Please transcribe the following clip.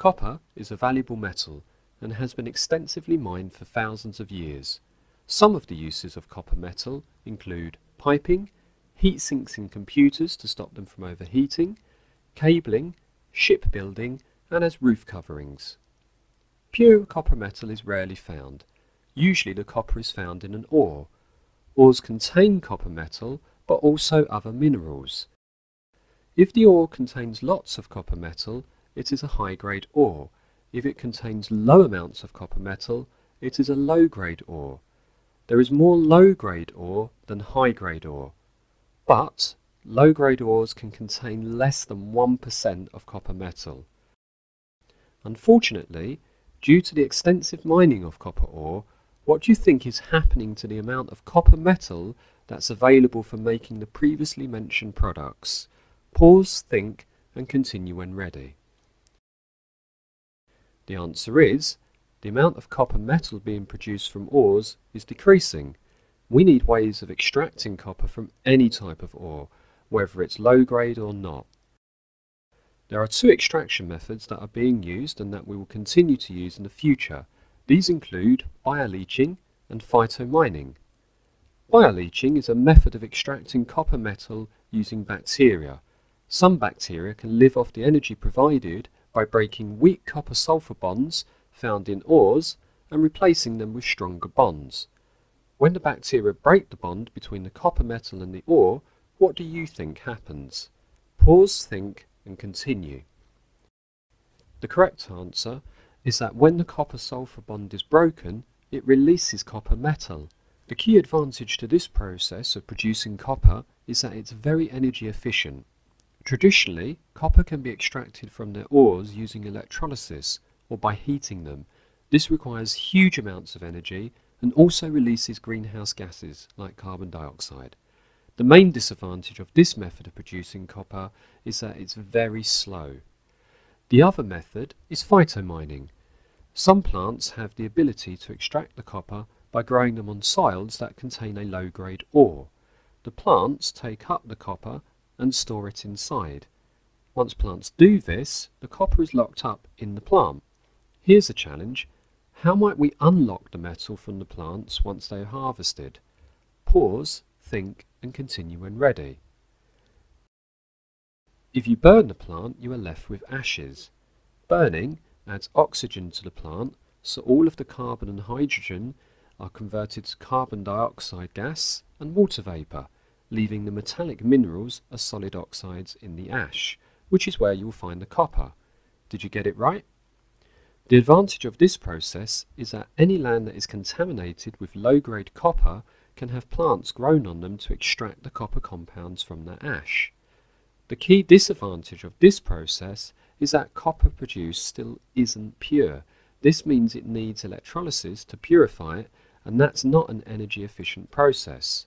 Copper is a valuable metal and has been extensively mined for thousands of years. Some of the uses of copper metal include piping, heat sinks in computers to stop them from overheating, cabling, shipbuilding, and as roof coverings. Pure copper metal is rarely found. Usually the copper is found in an ore. Ores contain copper metal, but also other minerals. If the ore contains lots of copper metal, it is a high-grade ore. If it contains low amounts of copper metal, it is a low-grade ore. There is more low-grade ore than high-grade ore, but low-grade ores can contain less than 1% of copper metal. Unfortunately, due to the extensive mining of copper ore, what do you think is happening to the amount of copper metal that's available for making the previously mentioned products? Pause, think, and continue when ready. The answer is the amount of copper metal being produced from ores is decreasing. We need ways of extracting copper from any type of ore, whether it's low grade or not. There are two extraction methods that are being used and that we will continue to use in the future. These include bioleaching and phytomining. Bioleaching is a method of extracting copper metal using bacteria. Some bacteria can live off the energy provided by breaking weak copper sulfur bonds found in ores and replacing them with stronger bonds. When the bacteria break the bond between the copper metal and the ore, what do you think happens? Pause, think and continue. The correct answer is that when the copper sulfur bond is broken, it releases copper metal. The key advantage to this process of producing copper is that it's very energy efficient. Traditionally, copper can be extracted from their ores using electrolysis or by heating them. This requires huge amounts of energy and also releases greenhouse gases like carbon dioxide. The main disadvantage of this method of producing copper is that it's very slow. The other method is phytomining. Some plants have the ability to extract the copper by growing them on soils that contain a low-grade ore. The plants take up the copper and store it inside. Once plants do this, the copper is locked up in the plant. Here's a challenge. How might we unlock the metal from the plants once they are harvested? Pause, think and continue when ready. If you burn the plant, you are left with ashes. Burning adds oxygen to the plant, so all of the carbon and hydrogen are converted to carbon dioxide gas and water vapour leaving the metallic minerals as solid oxides in the ash, which is where you will find the copper. Did you get it right? The advantage of this process is that any land that is contaminated with low-grade copper can have plants grown on them to extract the copper compounds from the ash. The key disadvantage of this process is that copper produced still isn't pure. This means it needs electrolysis to purify it, and that's not an energy efficient process.